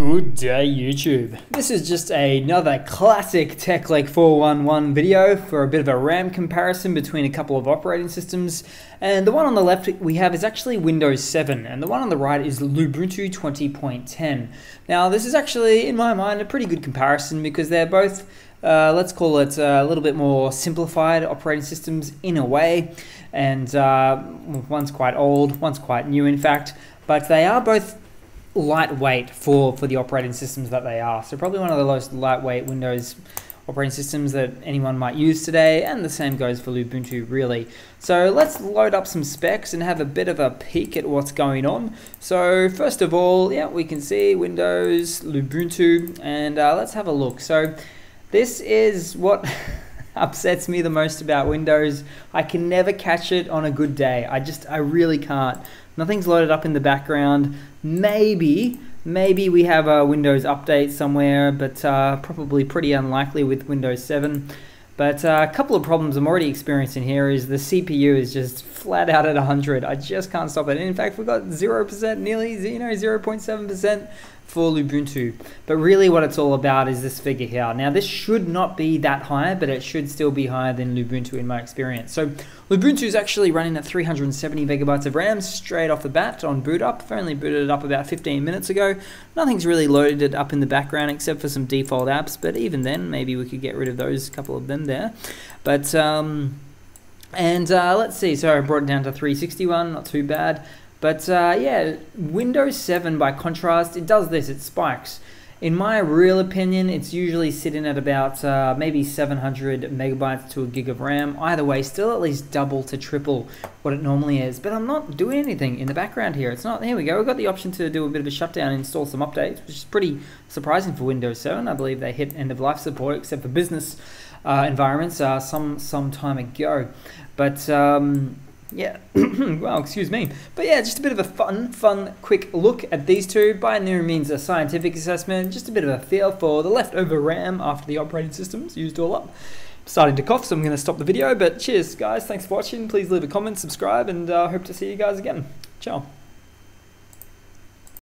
Good day YouTube. This is just another classic TechLake 411 video for a bit of a RAM comparison between a couple of operating systems. And the one on the left we have is actually Windows 7 and the one on the right is Lubuntu 20.10. Now this is actually, in my mind, a pretty good comparison because they're both uh, let's call it a little bit more simplified operating systems in a way. And uh, one's quite old, one's quite new, in fact. But they are both lightweight for, for the operating systems that they are. So probably one of the most lightweight Windows operating systems that anyone might use today, and the same goes for Lubuntu really. So let's load up some specs and have a bit of a peek at what's going on. So first of all, yeah, we can see Windows, Lubuntu, and uh, let's have a look. So this is what upsets me the most about Windows. I can never catch it on a good day. I just, I really can't. Nothing's loaded up in the background. Maybe, maybe we have a Windows update somewhere, but uh, probably pretty unlikely with Windows 7. But uh, a couple of problems I'm already experiencing here is the CPU is just flat out at 100. I just can't stop it. And in fact, we've got 0%, nearly, you know, 0.7% for Lubuntu. But really what it's all about is this figure here. Now this should not be that high, but it should still be higher than Lubuntu in my experience. So Lubuntu is actually running at 370 megabytes of RAM straight off the bat on boot up. I've only booted it up about 15 minutes ago. Nothing's really loaded it up in the background except for some default apps, but even then, maybe we could get rid of those, a couple of them there. But, um, and uh, let's see, so I brought it down to 361, not too bad. But uh, yeah, Windows 7 by contrast, it does this, it spikes. In my real opinion, it's usually sitting at about uh, maybe 700 megabytes to a gig of RAM. Either way, still at least double to triple what it normally is. But I'm not doing anything in the background here. It's not, here we go. We've got the option to do a bit of a shutdown and install some updates, which is pretty surprising for Windows 7. I believe they hit end of life support, except for business uh, environments uh, some, some time ago. But um, yeah, well, excuse me. But yeah, just a bit of a fun, fun, quick look at these two. By no means a scientific assessment, just a bit of a feel for the leftover RAM after the operating systems used all up. starting to cough, so I'm going to stop the video. But cheers, guys. Thanks for watching. Please leave a comment, subscribe, and uh, hope to see you guys again. Ciao.